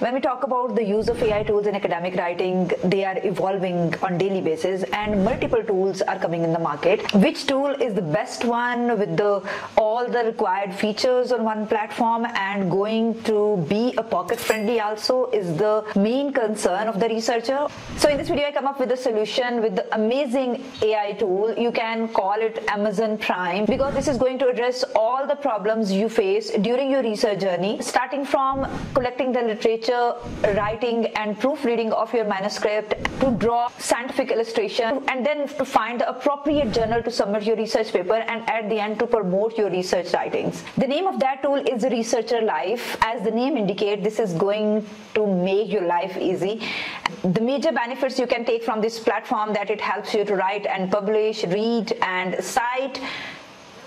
When we talk about the use of AI tools in academic writing, they are evolving on daily basis and multiple tools are coming in the market. Which tool is the best one with the all the required features on one platform and going to be a pocket friendly also is the main concern of the researcher. So in this video I come up with a solution with the amazing AI tool. You can call it Amazon Prime because this is going to address all the problems you face during your research journey starting from collecting the literature writing and proofreading of your manuscript, to draw scientific illustration, and then to find the appropriate journal to submit your research paper, and at the end to promote your research writings. The name of that tool is Researcher Life. As the name indicates, this is going to make your life easy. The major benefits you can take from this platform that it helps you to write and publish, read and cite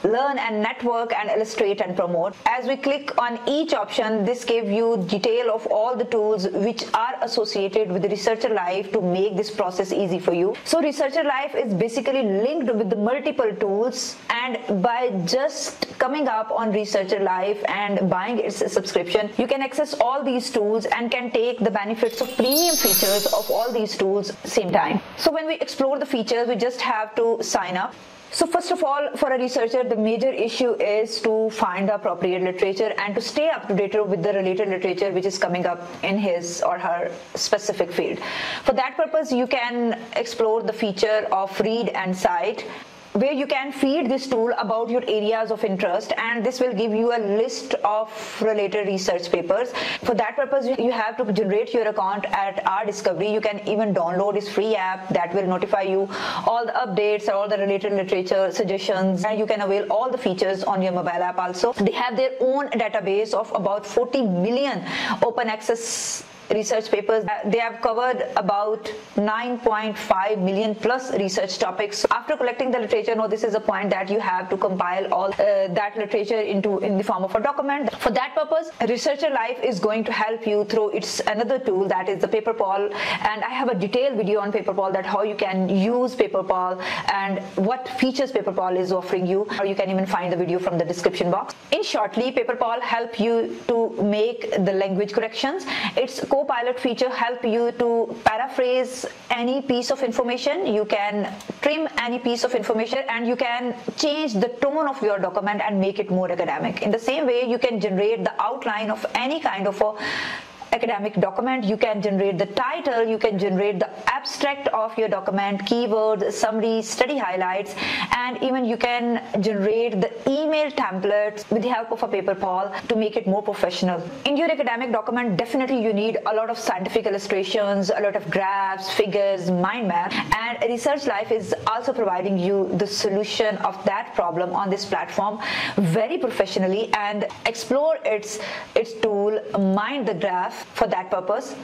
learn and network and illustrate and promote. As we click on each option, this gave you detail of all the tools which are associated with Researcher Life to make this process easy for you. So Researcher Life is basically linked with the multiple tools and by just coming up on Researcher Life and buying its subscription, you can access all these tools and can take the benefits of premium features of all these tools same time. So when we explore the features, we just have to sign up. So first of all, for a researcher, the major issue is to find the appropriate literature and to stay up to date with the related literature which is coming up in his or her specific field. For that purpose, you can explore the feature of read and cite where you can feed this tool about your areas of interest and this will give you a list of related research papers. For that purpose, you have to generate your account at R Discovery. You can even download this free app that will notify you all the updates, or all the related literature suggestions, and you can avail all the features on your mobile app also. They have their own database of about 40 million open access research papers. They have covered about 9.5 million plus research topics. After collecting the literature, no, this is a point that you have to compile all uh, that literature into in the form of a document. For that purpose, Researcher Life is going to help you through its another tool that is the Paperpal. And I have a detailed video on Paperpal that how you can use Paperpal and what features Paperpal is offering you. Or you can even find the video from the description box. In shortly, Paperpal help you to make the language corrections. It's Copilot feature help you to paraphrase any piece of information. You can trim any piece of information and you can change the tone of your document and make it more academic. In the same way, you can generate the outline of any kind of a academic document you can generate the title you can generate the abstract of your document keywords summary study highlights and even you can generate the email templates with the help of a Paperpal to make it more professional. In your academic document definitely you need a lot of scientific illustrations a lot of graphs figures mind map and research life is also providing you the solution of that problem on this platform very professionally and explore its its tool mind the graph for that purpose.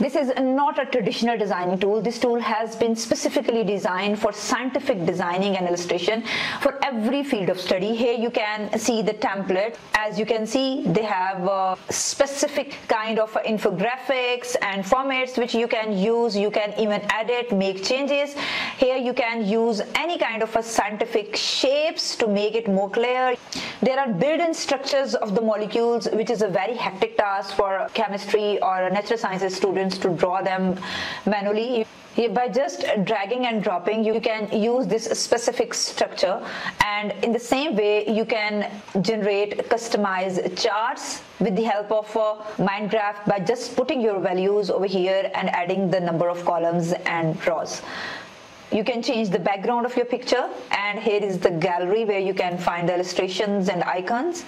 This is not a traditional designing tool. This tool has been specifically designed for scientific designing and illustration for every field of study. Here you can see the template. As you can see, they have a specific kind of infographics and formats which you can use. You can even edit, make changes. Here you can use any kind of a scientific shapes to make it more clear. There are built-in structures of the molecules which is a very hectic task for chemistry or natural sciences students to draw them manually. By just dragging and dropping you can use this specific structure. And in the same way you can generate customized charts with the help of uh, mind graph by just putting your values over here and adding the number of columns and rows. You can change the background of your picture. And here is the gallery where you can find the illustrations and icons.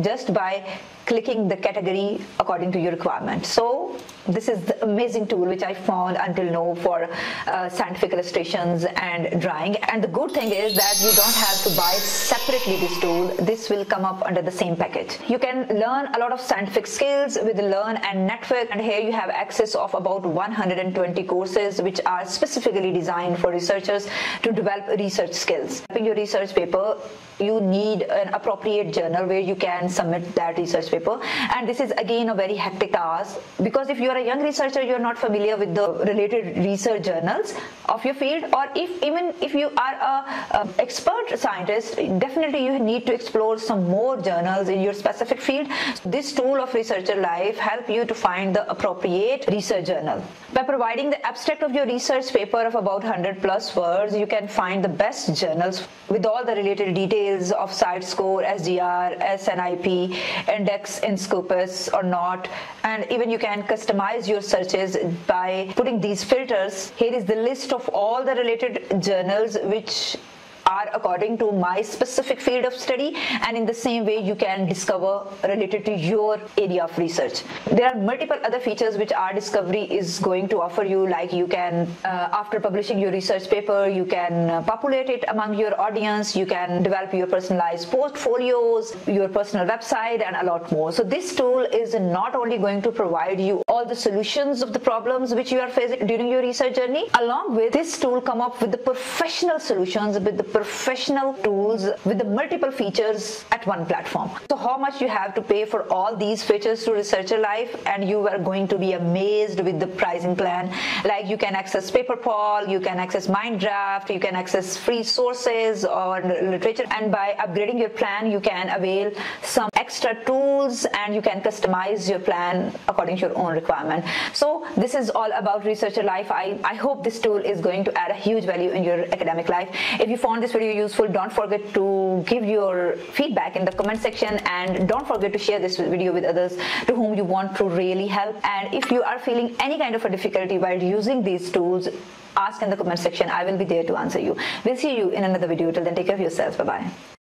Just by clicking the category according to your requirement. So this is the amazing tool which I found until now for uh, scientific illustrations and drawing. And the good thing is that you don't have to buy separately this tool. This will come up under the same package. You can learn a lot of scientific skills with Learn and Network. And here you have access of about 120 courses which are specifically designed for researchers to develop research skills. In your research paper, you need an appropriate journal where you can submit that research and this is again a very hectic task because if you are a young researcher you're not familiar with the related research journals of your field. Or if even if you are a, a expert scientist definitely you need to explore some more journals in your specific field. This tool of researcher life help you to find the appropriate research journal. By providing the abstract of your research paper of about 100 plus words you can find the best journals with all the related details of site score SJR snip in scopus or not. And even you can customize your searches by putting these filters. Here is the list of all the related journals which are according to my specific field of study and in the same way you can discover related to your area of research. There are multiple other features which R Discovery is going to offer you like you can uh, after publishing your research paper you can uh, populate it among your audience, you can develop your personalized portfolios, your personal website and a lot more. So this tool is not only going to provide you all the solutions of the problems which you are facing during your research journey along with this tool come up with the professional solutions with the professional tools with the multiple features at one platform. So how much you have to pay for all these features to Researcher Life and you are going to be amazed with the pricing plan. Like you can access Paperpal, you can access Mind the Graph, you can access free sources or literature and by upgrading your plan you can avail some extra tools and you can customize your plan according to your own requirement. So this is all about Researcher Life. I, I hope this tool is going to add a huge value in your academic life. If you found this video useful, don't forget to give your feedback in the comment section and don't forget to share this video with others to whom you want to really help. And if you are feeling any kind of a difficulty while using these tools, ask in the comment section. I will be there to answer you. We'll see you in another video. Till then, take care of yourself. Bye-bye.